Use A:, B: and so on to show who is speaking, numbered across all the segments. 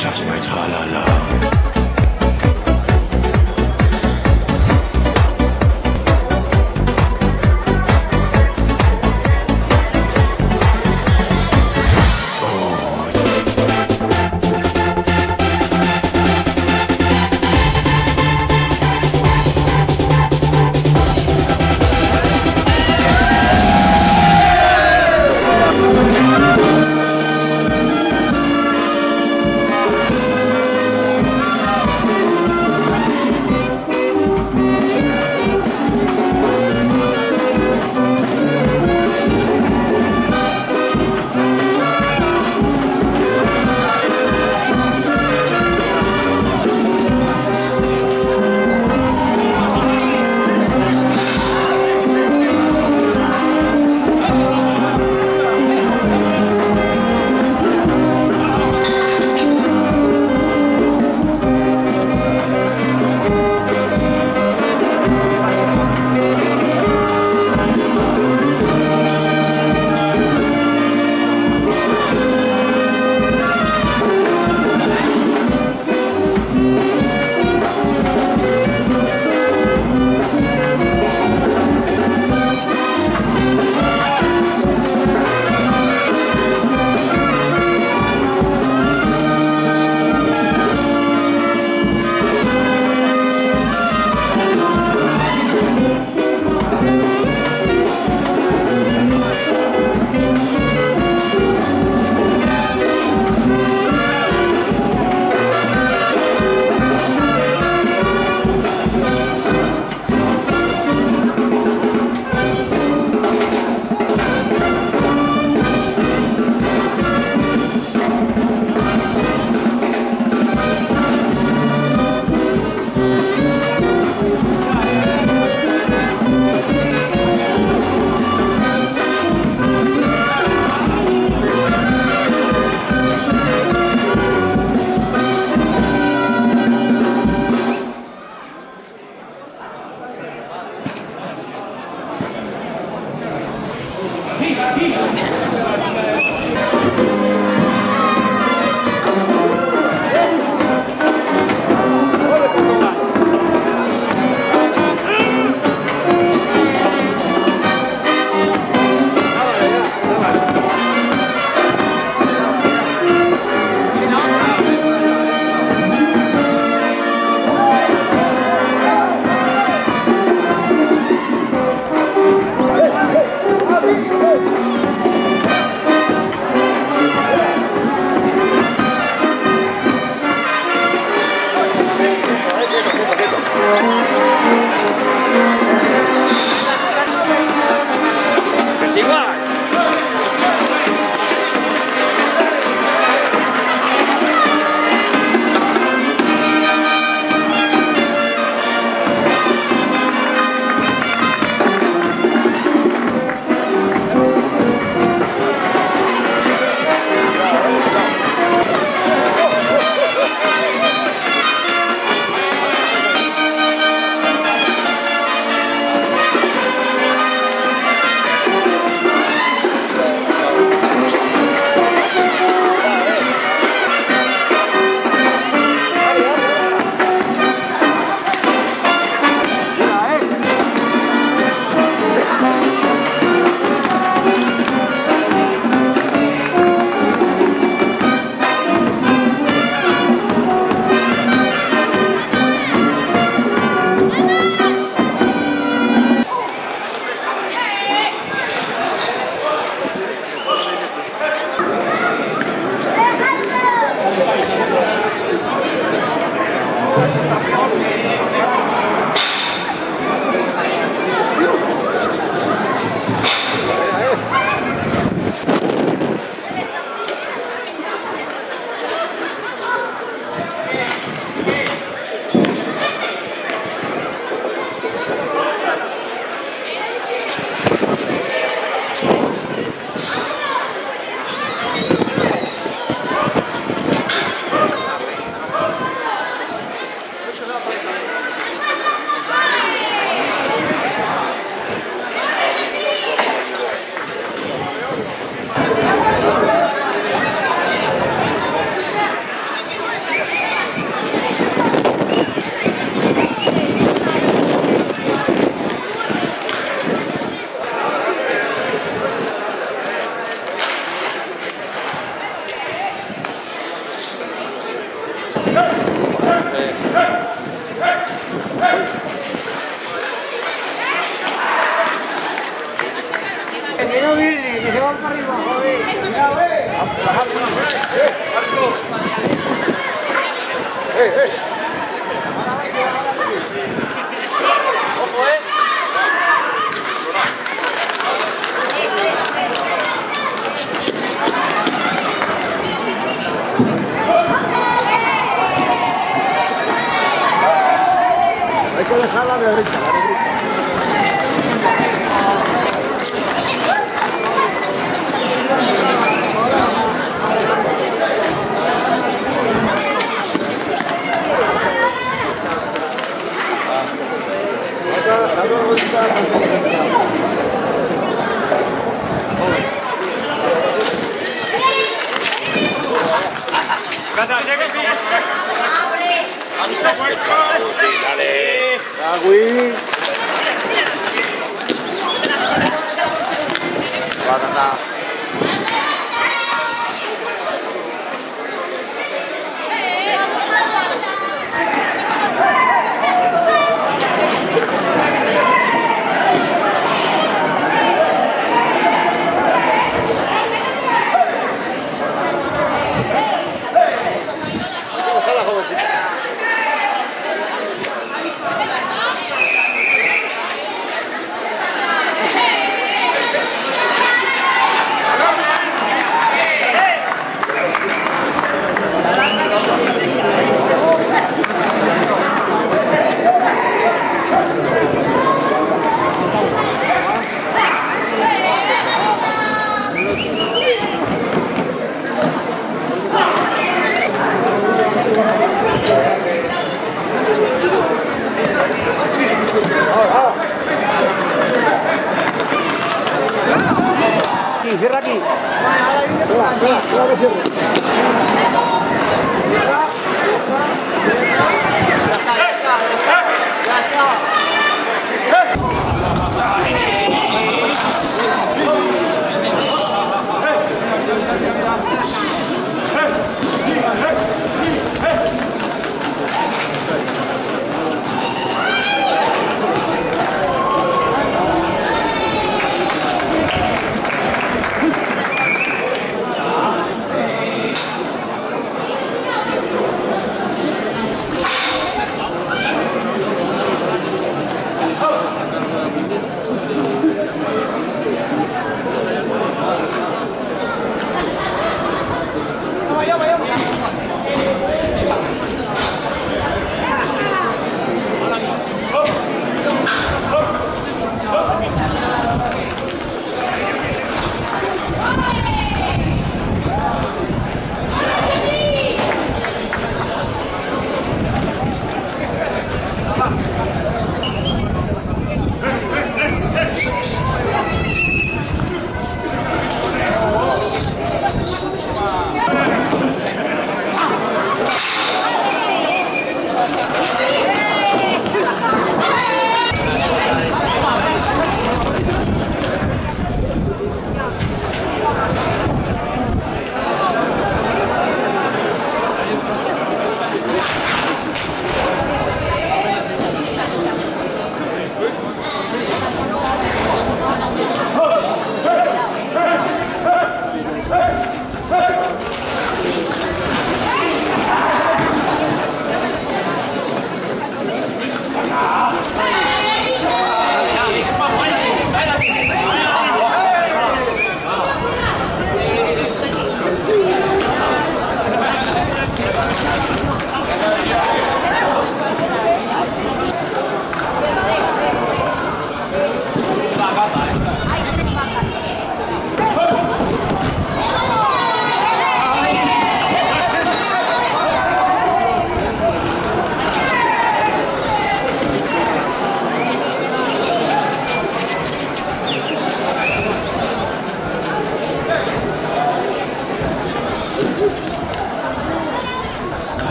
A: touch my tra-la-la.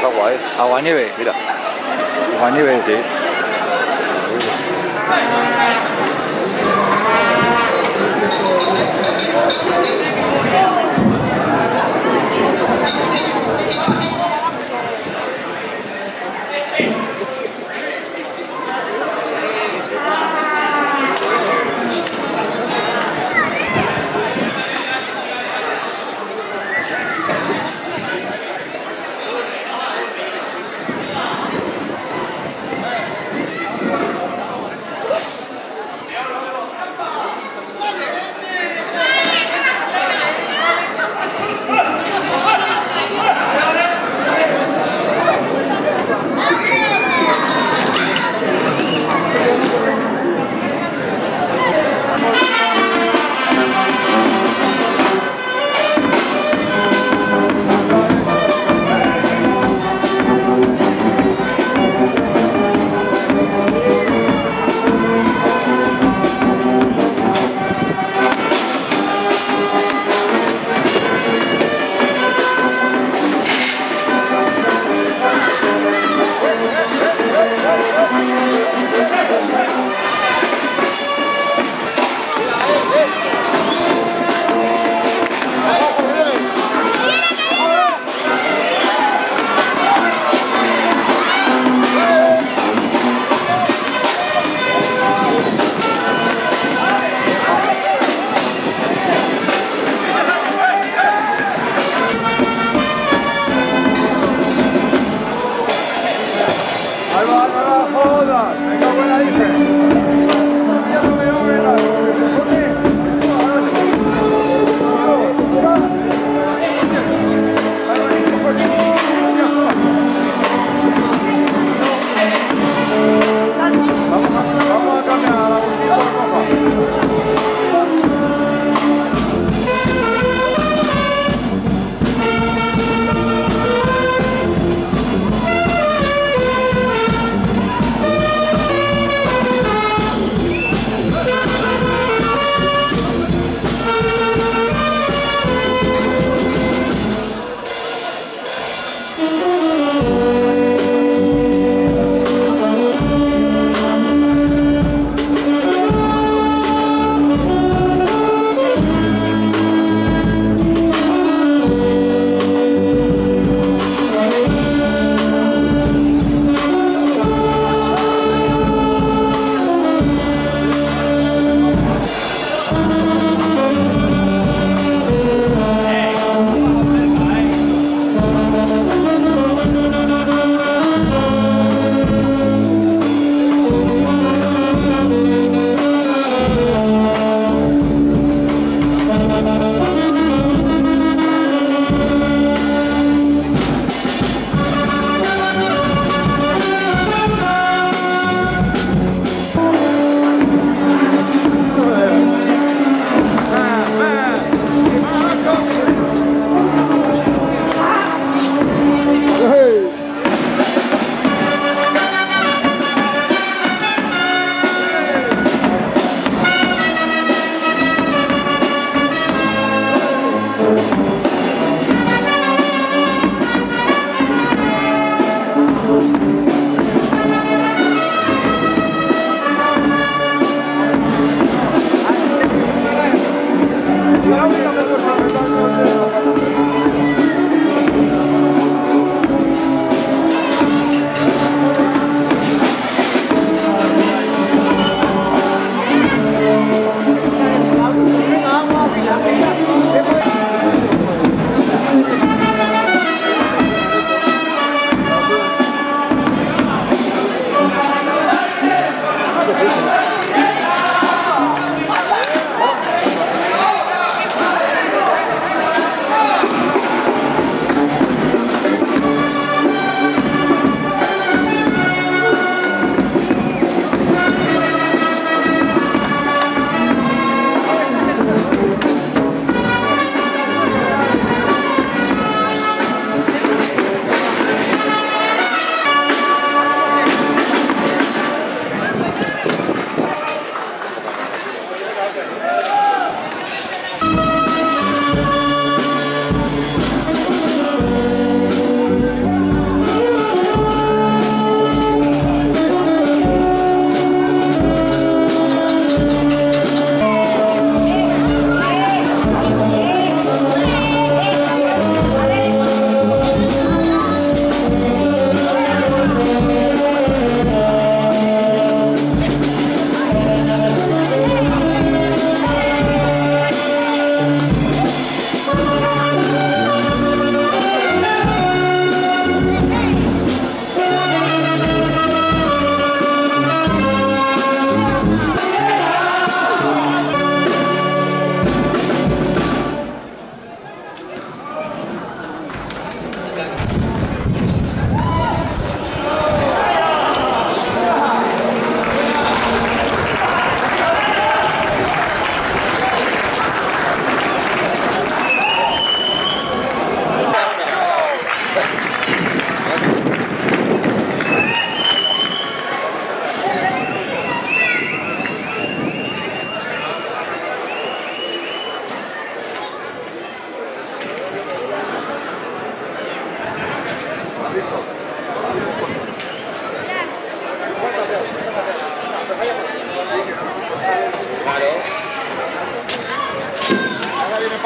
B: esa
C: guay. Agua
D: nieve.
C: Mira.
D: Agua nieve.
C: Sí.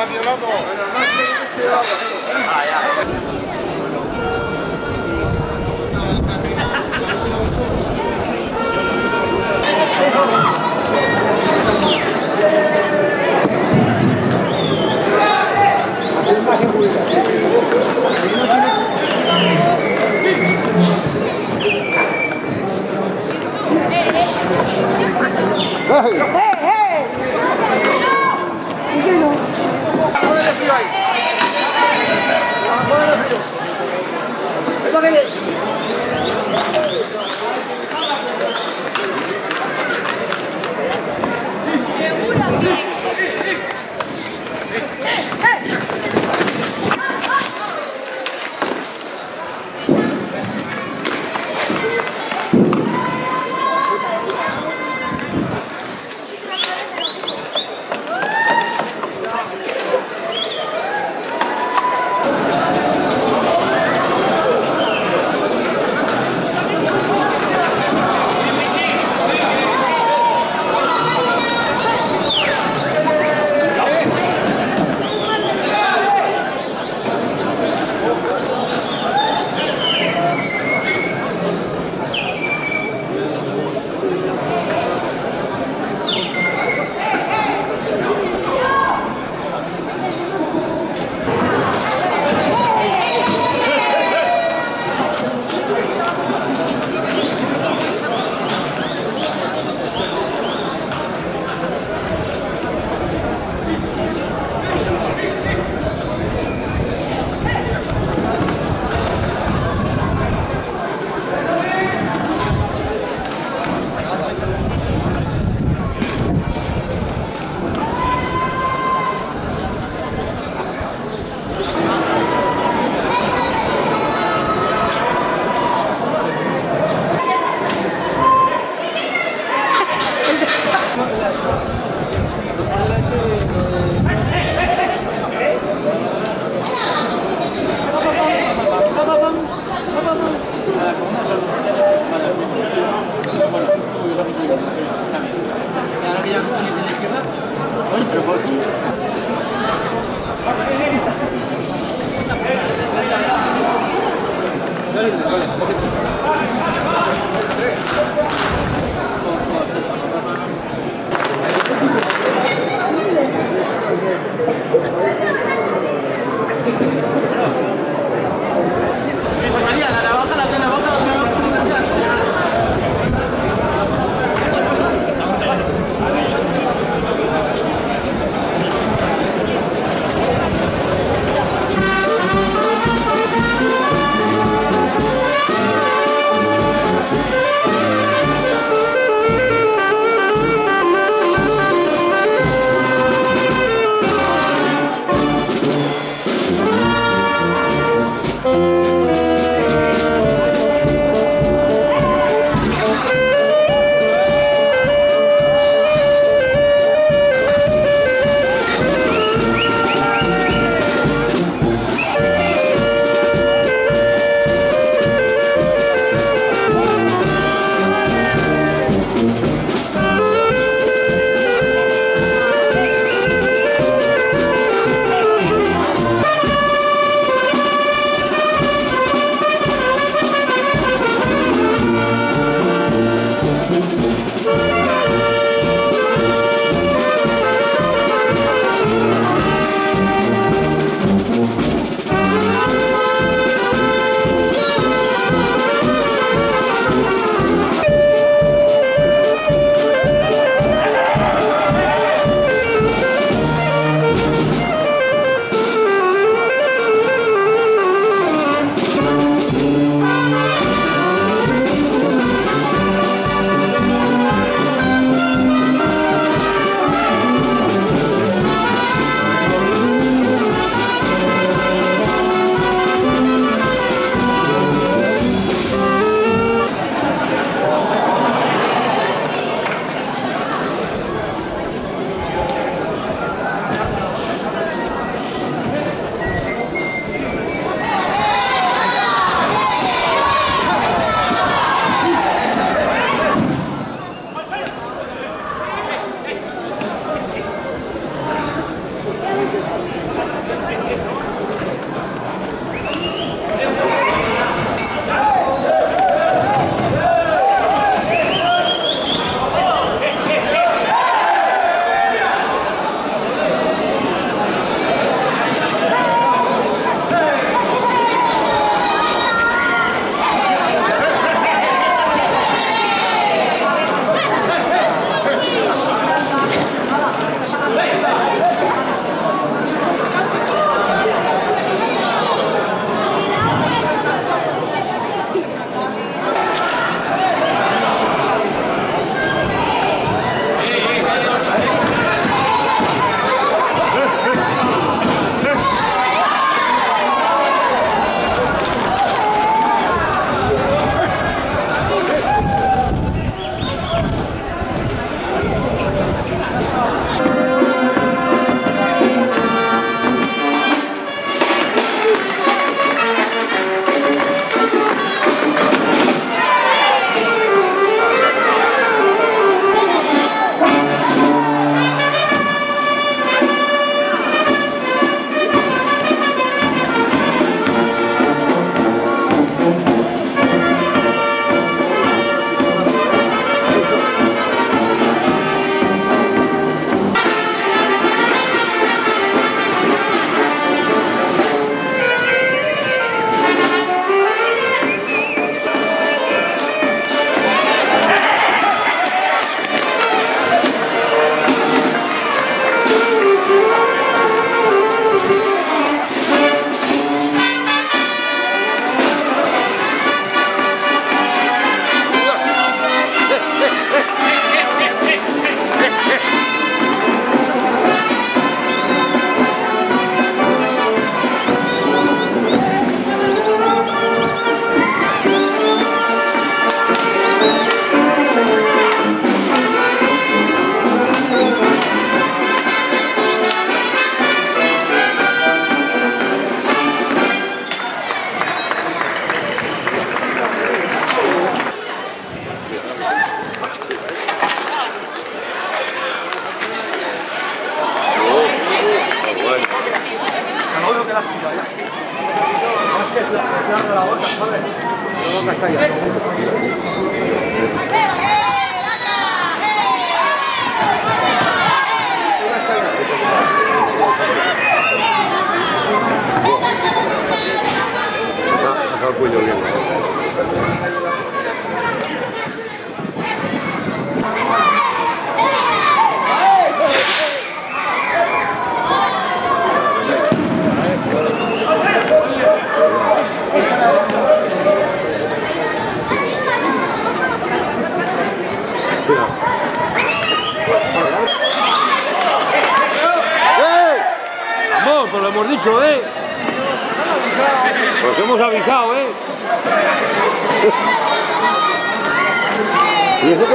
C: طب يلا Hey! Vai, vai, vai.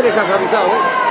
C: Les has avisado, ¿eh?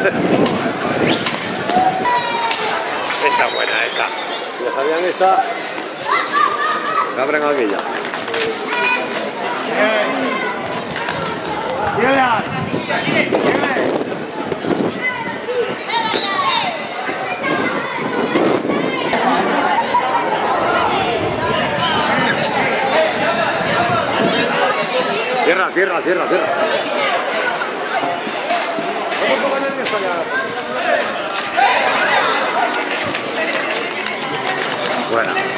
C: Esta es buena, esta. Ya sabían esta. Que abren aquella. Cierra, cierra, cierra, cierra. Buena.